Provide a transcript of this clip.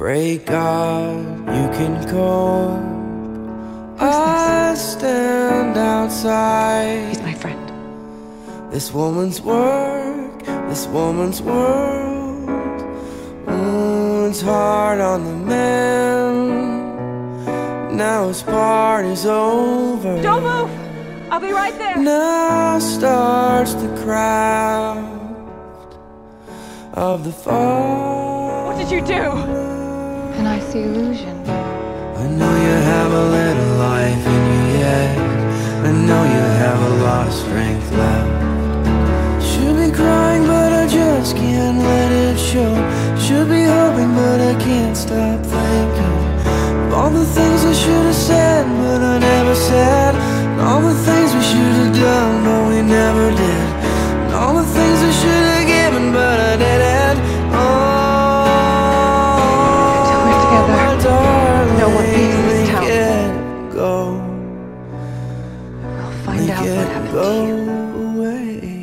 Break up, you can cope. I stand outside. He's my friend. This woman's work, this woman's world. It's hard on the man. Now his part is over. Don't move! I'll be right there. Now starts the craft of the fall. What did you do? And I see illusion. I know you have a little life in you yet. I know you have a lot of strength left. Should be crying, but I just can't let it show. Should be hoping, but I can't stop thinking. Of all the things I should have said, but I never said. And all the things we should have done, but we never did. find Make out what happened to you. Away.